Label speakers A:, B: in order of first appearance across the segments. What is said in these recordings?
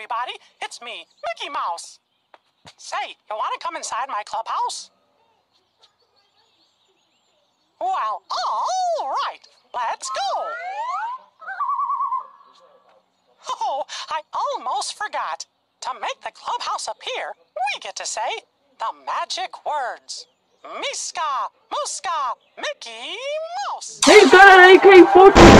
A: everybody. It's me, Mickey Mouse. Say, you want to come inside my clubhouse? Well, all right. Let's go. Oh, I almost forgot. To make the clubhouse appear, we get to say the magic words. Meeska, Mooska, Mickey Mouse.
B: Got an AK-47.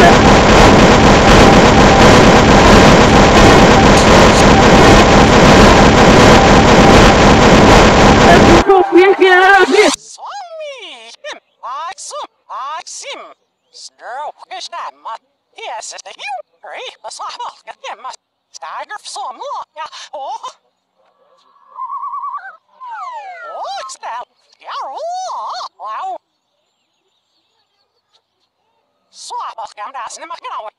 A: Yes, it's the. Hurry, the slap get him. Stagger, some more. Yeah, oh. Oh, it's that. Yeah, oh, wow. Swap off, I'm dancing in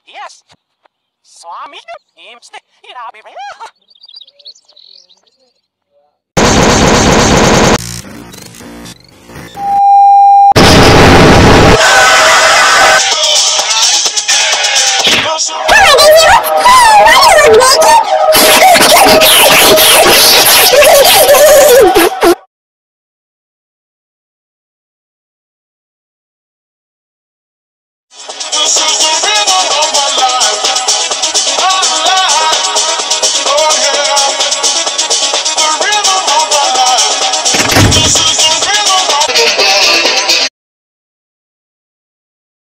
A: Yes. Swami, him, I'll be real.